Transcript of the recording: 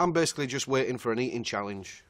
I'm basically just waiting for an eating challenge.